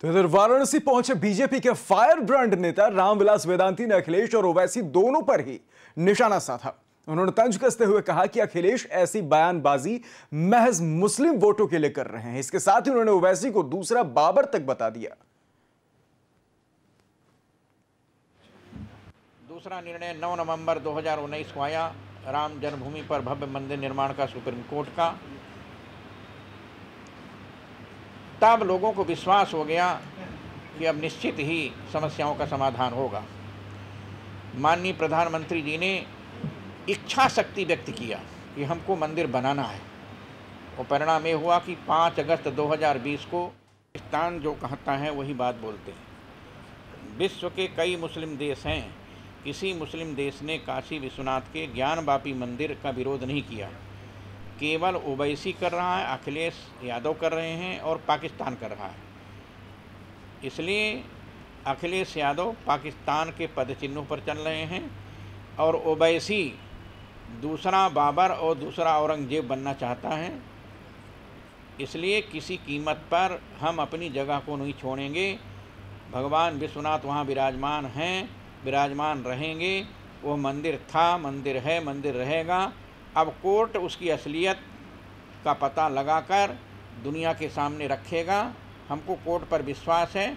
तो इधर वाराणसी पहुँचे बीजेपी के फायर ब्रांड नेता रामविलास वेदांती ने अखिलेश और ओवैसी दोनों पर ही निशाना साधा। उन्होंने तंज कसते हुए कहा कि अखिलेश ऐसी बयानबाजी महज मुस्लिम वोटों के लिए कर रहे हैं। इसके साथ ही उन्होंने ओवैसी को दूसरा बाबर तक बता दिया। दूसरा निर्णय 9 नवंबर 2019 को आया। राम जन्मभूमि पर भव्य मंदिर निर्माण का सुप्रीम कोर्ट का। तब लोगों को विश्वास हो गया कि अब निश्चित ही समस्याओं का समाधान होगा। माननीय प्रधानमंत्री जी ने इच्छा शक्ति व्यक्त किया कि हमको मंदिर बनाना है। और परिणाम ये हुआ कि 5 अगस्त 2020 को पाकिस्तान जो कहता है वही बात बोलते हैं। विश्व के कई मुस्लिम देश हैं। किसी मुस्लिम देश ने काशी विश्वनाथ के ज्ञानवापी मंदिर का विरोध नहीं किया। केवल ओवैसी कर रहा है, अखिलेश यादव कर रहे हैं और पाकिस्तान कर रहा है। इसलिए अखिलेश यादव पाकिस्तान के पद चिन्हों पर चल रहे हैं और ओवैसी दूसरा बाबर और दूसरा औरंगज़ेब बनना चाहता है। इसलिए किसी कीमत पर हम अपनी जगह को नहीं छोड़ेंगे। भगवान विश्वनाथ वहाँ विराजमान हैं, विराजमान रहेंगे। वो मंदिर था, मंदिर है, मंदिर रहेगा। अब कोर्ट उसकी असलियत का पता लगाकर दुनिया के सामने रखेगा। हमको कोर्ट पर विश्वास है।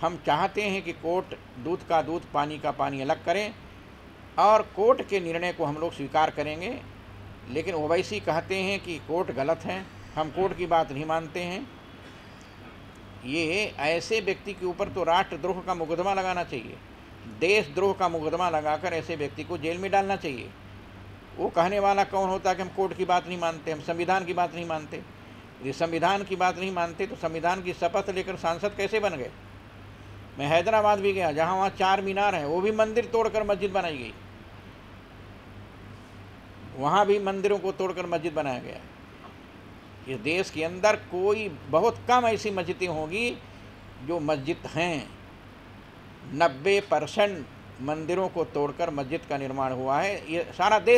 हम चाहते हैं कि कोर्ट दूध का दूध, पानी का पानी अलग करें और कोर्ट के निर्णय को हम लोग स्वीकार करेंगे। लेकिन ओवैसी कहते हैं कि कोर्ट गलत है। हम कोर्ट की बात नहीं मानते हैं। ये ऐसे व्यक्ति के ऊपर तो राष्ट्रद्रोह का मुकदमा लगाना चाहिए। देशद्रोह का मुकदमा लगाकर ऐसे व्यक्ति को जेल में डालना चाहिए। वो कहने वाला कौन होता है कि हम कोर्ट की बात नहीं मानते, हम संविधान की बात नहीं मानते? यदि संविधान की बात नहीं मानते तो संविधान की शपथ लेकर सांसद कैसे बन गए? मैं हैदराबाद भी गया, जहाँ वहाँ चार मीनार हैं, वो भी मंदिर तोड़कर मस्जिद बनाई गई। वहाँ भी मंदिरों को तोड़कर मस्जिद बनाया गया। इस देश के अंदर कोई बहुत कम ऐसी मस्जिदें होंगी जो मस्जिद हैं। नब्बे परसेंट मंदिरों को तोड़कर मस्जिद का निर्माण हुआ है। ये सारा देश